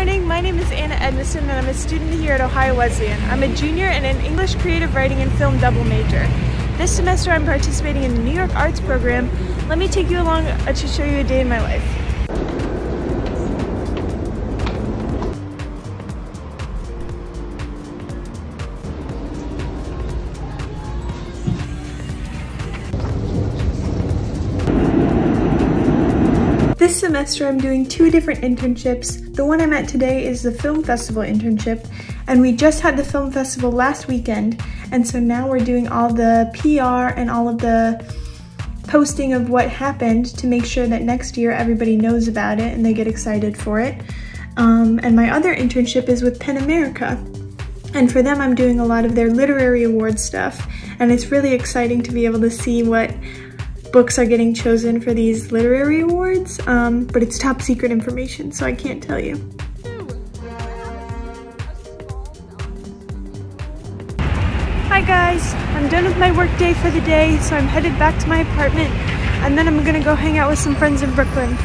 morning. My name is Anna Edmiston and I'm a student here at Ohio Wesleyan. I'm a junior and an English creative writing and film double major. This semester I'm participating in the New York Arts program. Let me take you along uh, to show you a day in my life. This semester I'm doing two different internships. The one I'm at today is the film festival internship and we just had the film festival last weekend and so now we're doing all the PR and all of the posting of what happened to make sure that next year everybody knows about it and they get excited for it. Um, and my other internship is with PEN America. And for them, I'm doing a lot of their literary award stuff. And it's really exciting to be able to see what books are getting chosen for these literary awards, um, but it's top secret information, so I can't tell you. Hi guys, I'm done with my work day for the day, so I'm headed back to my apartment, and then I'm gonna go hang out with some friends in Brooklyn.